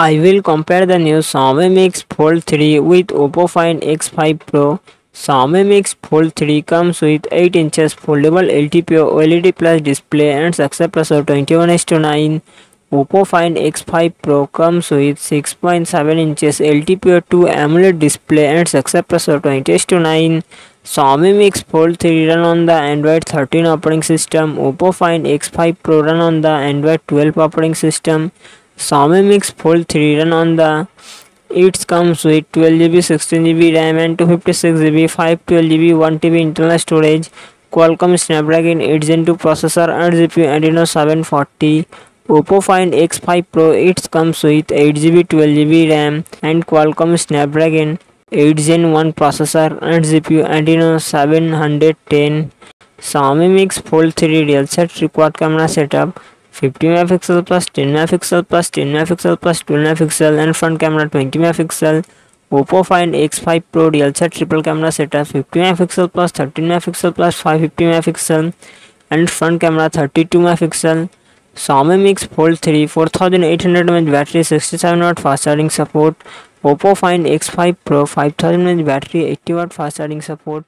I will compare the new Xiaomi Mix Fold 3 with Oppo Find X5 Pro. Xiaomi Mix Fold 3 comes with 8 inches foldable LTPO OLED plus display and success ratio 21 to 9. Oppo Find X5 Pro comes with 6.7 inches LTPO 2 AMOLED display and success ratio 20 to 9. Xiaomi Mix Fold 3 run on the Android 13 operating system. Oppo Find X5 Pro run on the Android 12 operating system. Xiaomi Mix Fold 3 run on the it comes with 12GB, 16GB RAM and 256GB, 512GB, 1TB internal storage, Qualcomm Snapdragon 8 Gen 2 processor and GPU Adreno 740. Oppo Find X5 Pro it comes with 8GB, 12GB RAM and Qualcomm Snapdragon 8 Gen 1 processor and GPU Adreno 710. Xiaomi Mix Fold 3 real set required camera setup 50 megapixel plus 10 megapixel plus 10 megapixel plus 12 megapixel and front camera 20 megapixel Oppo Find X5 Pro real set triple camera setup 50 megapixel plus 13 megapixel plus 550 megapixel and front camera 32 megapixel Xiaomi Mix Fold 3 4800 mAh battery 67 watt fast charging support Oppo Find X5 Pro 5000 mAh battery 80 watt fast charging support